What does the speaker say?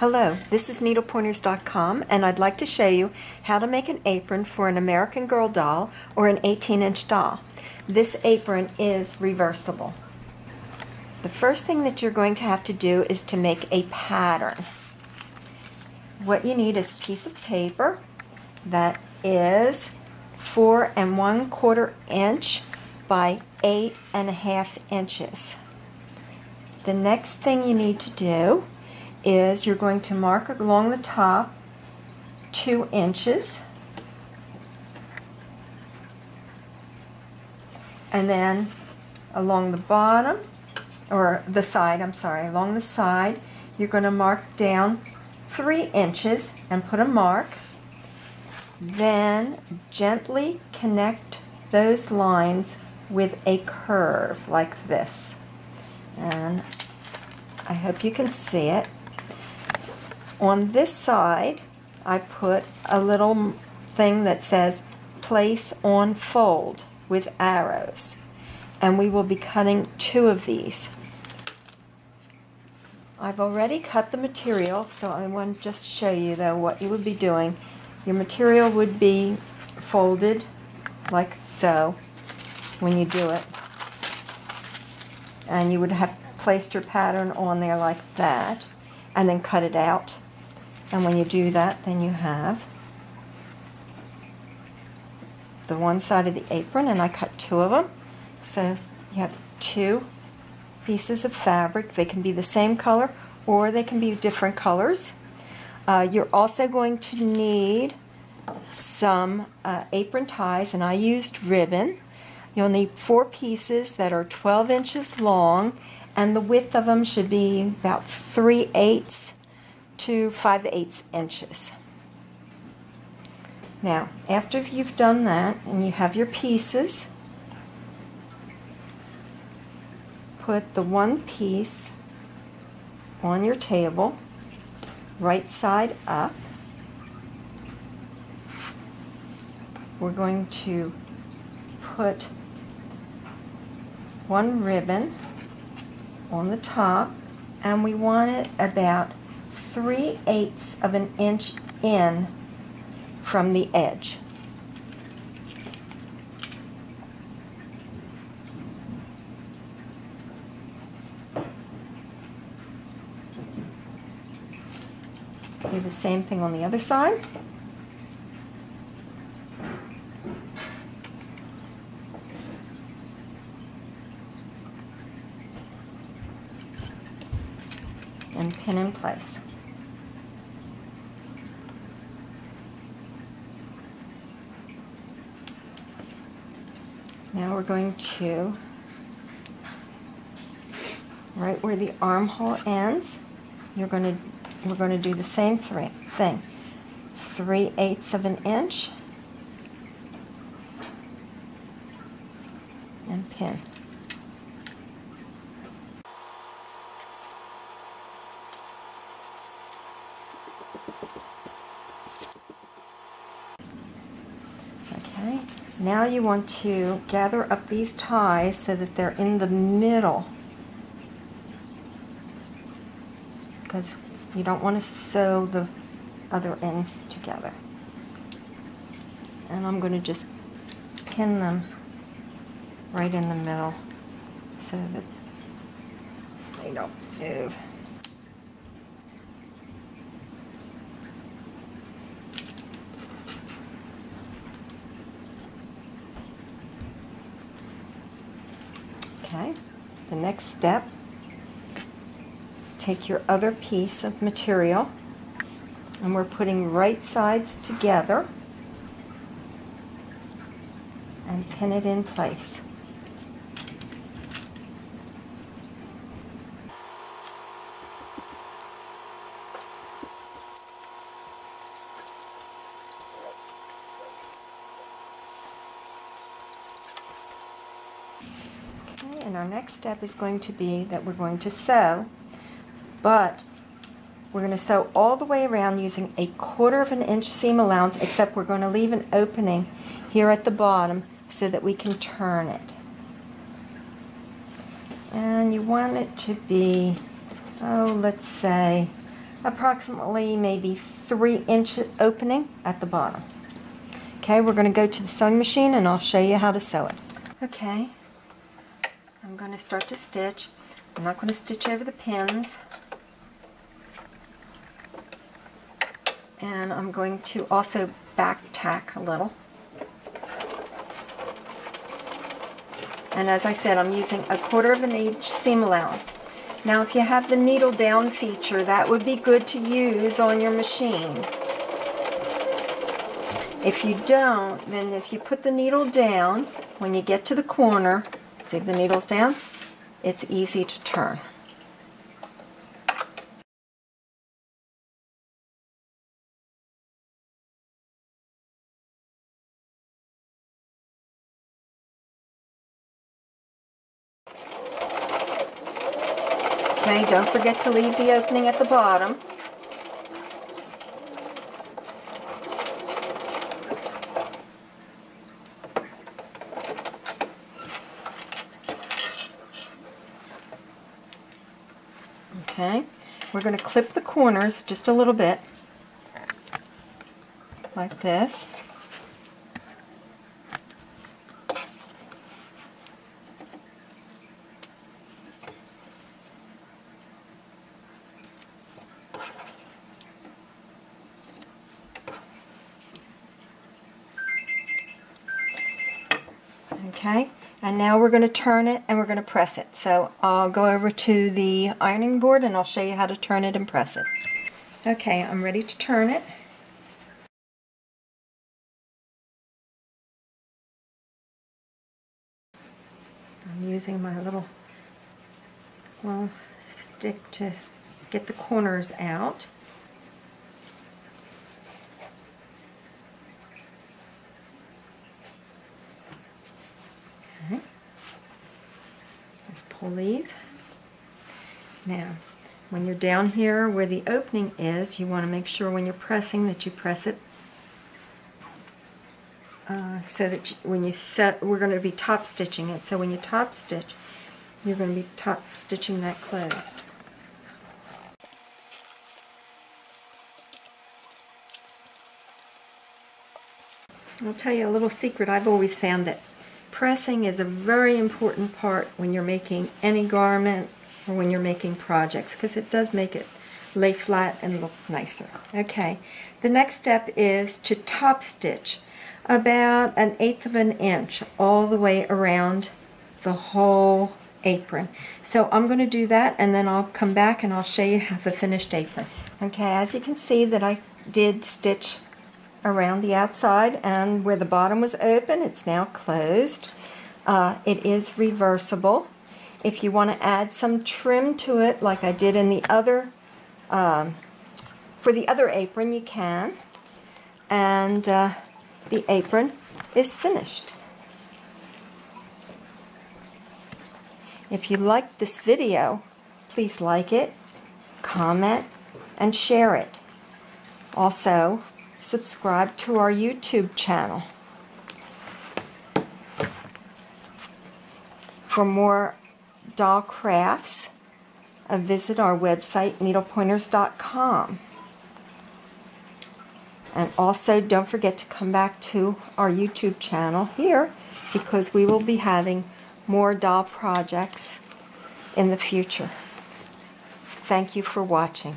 Hello, this is needlepointers.com and I'd like to show you how to make an apron for an American Girl doll or an 18 inch doll. This apron is reversible. The first thing that you're going to have to do is to make a pattern. What you need is a piece of paper that is four and one quarter inch by eight and a half inches. The next thing you need to do is you're going to mark along the top two inches. And then along the bottom or the side I'm sorry along the side you're going to mark down three inches and put a mark. Then gently connect those lines with a curve like this. And I hope you can see it on this side, I put a little thing that says place on fold with arrows. And we will be cutting two of these. I've already cut the material, so I want to just show you though what you would be doing. Your material would be folded like so when you do it. And you would have placed your pattern on there like that and then cut it out and when you do that, then you have the one side of the apron, and I cut two of them. So you have two pieces of fabric. They can be the same color or they can be different colors. Uh, you're also going to need some uh, apron ties, and I used ribbon. You'll need four pieces that are 12 inches long, and the width of them should be about 3 eighths to 5 eighths inches. Now, after you've done that and you have your pieces, put the one piece on your table, right side up. We're going to put one ribbon on the top and we want it about 3 eighths of an inch in from the edge. Do the same thing on the other side. and pin in place. Now we're going to, right where the armhole ends, you're going to, we're going to do the same thing. 3 eighths of an inch and pin. Okay, now you want to gather up these ties so that they're in the middle because you don't want to sew the other ends together. And I'm going to just pin them right in the middle so that they don't move. Okay, the next step, take your other piece of material and we're putting right sides together and pin it in place. And our next step is going to be that we're going to sew, but we're going to sew all the way around using a quarter of an inch seam allowance, except we're going to leave an opening here at the bottom so that we can turn it. And you want it to be, oh, let's say, approximately maybe three inch opening at the bottom. Okay, we're going to go to the sewing machine and I'll show you how to sew it. Okay, going to start to stitch. I'm not going to stitch over the pins. And I'm going to also back tack a little. And as I said, I'm using a quarter of an inch seam allowance. Now if you have the needle down feature, that would be good to use on your machine. If you don't, then if you put the needle down, when you get to the corner, see the needle's down, it's easy to turn. Okay, don't forget to leave the opening at the bottom. Okay, we're going to clip the corners just a little bit, like this. Okay, and now we're going to turn it and we're going to press it. So I'll go over to the ironing board and I'll show you how to turn it and press it. Okay, I'm ready to turn it. I'm using my little well stick to get the corners out. Okay. Just pull these. Now, when you're down here where the opening is, you want to make sure when you're pressing that you press it uh, so that you, when you set, we're going to be top stitching it. So when you top stitch, you're going to be top stitching that closed. I'll tell you a little secret. I've always found that pressing is a very important part when you're making any garment or when you're making projects because it does make it lay flat and look nicer. Okay, the next step is to top stitch about an eighth of an inch all the way around the whole apron. So I'm going to do that and then I'll come back and I'll show you the finished apron. Okay, as you can see that I did stitch around the outside and where the bottom was open it's now closed. Uh, it is reversible. If you want to add some trim to it like I did in the other um, for the other apron you can and uh, the apron is finished. If you liked this video please like it, comment, and share it. Also, subscribe to our YouTube channel. For more doll crafts, uh, visit our website, needlepointers.com. And also, don't forget to come back to our YouTube channel here because we will be having more doll projects in the future. Thank you for watching.